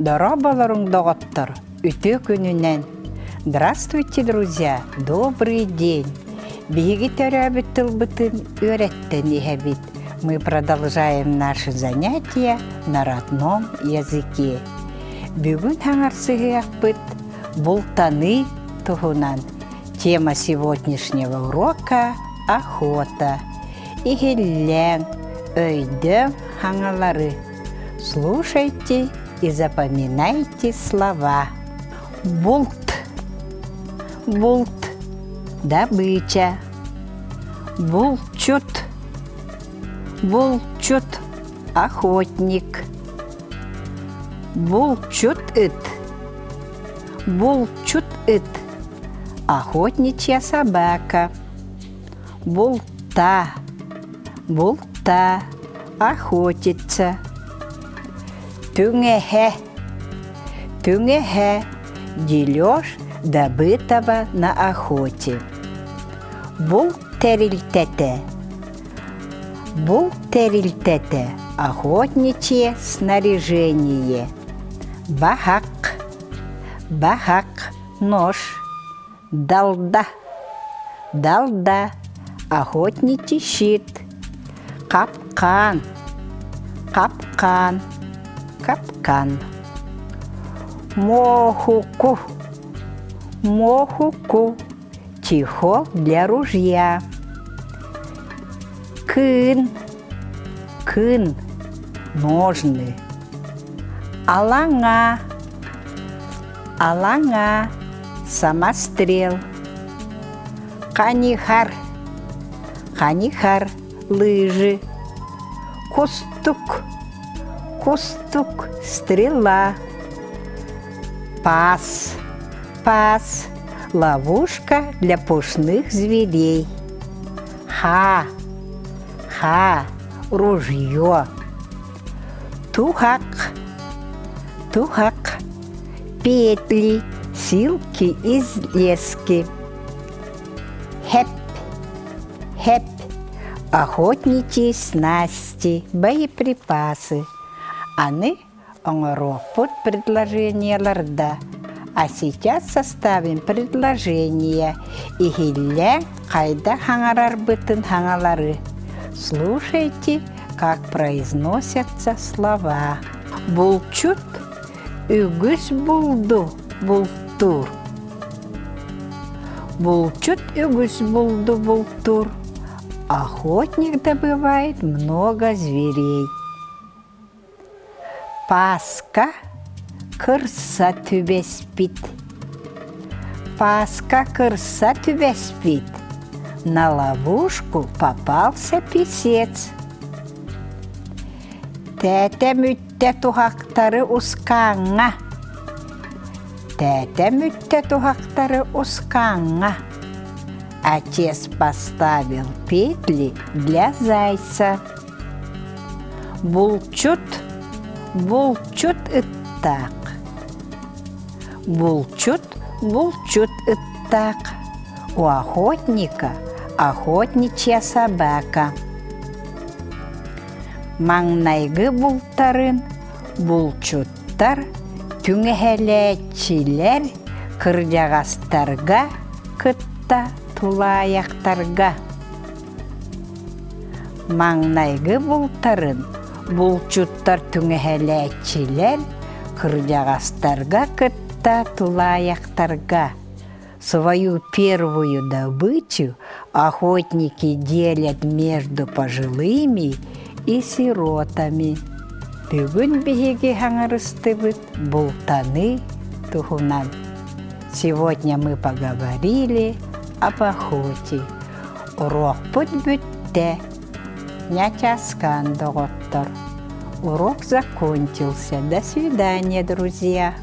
Дорабаларың доғыттыр, үті күнінен. Здравствуйте, друзья! Добрый день! Биги терябиттыл бытын өйрәттен иһәбит. Мы продолжаем наши занятия на родном языке. Бүгін хаңарсыгыяқпыт бултаны туһунан. Тема сегодняшнего урока – охота. Игелләң, өйдөң хаңалары. Слушайте и запоминайте слова. Булт, булт, добыча. Булчут, булчут, охотник. Булчут ит, булчут ит, охотничья собака. Булта, булта, охотится. Түңэхэ, түңэхэ, дележ добытого на охоте. Бұл терилтете. Бұл терилтете охотничье снаряжение. Бахак, бахак, нож. Далда, далда, охотничий щит. Капкан, капкан, капкан. Мохуку, мохуку, чехол для ружья. Кын, кын, ножны. Алаңа, алаңа, самострел. Канихар, канихар, лыжи. Кустук, кустук, стрела. Пас, пас, ловушка для пушных зверей. Ха, ха, ружье. Тухак, тухак, петли, силки из лески. Хеп, хеп, охотничьи снасти, боеприпасы. Они оңоропут предложенияларда. А сейчас составим предложение. И хилле кайда хаңарар бытын хаңалары. Слушайте, как произносятся слова. Булчут үгіз булду бултур. Булчут үгіз булду бултур. Охотник добывает много зверей. Паска кырса түбеспит. Паска кырса түбеспит. На ловушку попался писец. Тәтә мүттә тухақтары ускаңа. Тәтә мүттә тухақтары ускаңа. Отец поставил петли для зайца. Булчут, булчут ыттак. Булчут, булчут ыттак. У охотника охотничья собака. Маңнайгы бултарын булчуттар түңәһәләчиләр кырҗагастарга кытта тулаяқтарға. Маңнайгы бултарын булчуттар түңәһәләчиләр кырҗагастарга кытта тулаяқтарға. Свою первую добычу охотники делят между пожилыми и сиротами. Бүгін биһиги хаңарыстыбыт бултаны тухунан. Сегодня мы поговорили об охоте. Урок путь бүтте. Нячаскан доғоттор. Урок закончился. До свидания, друзья.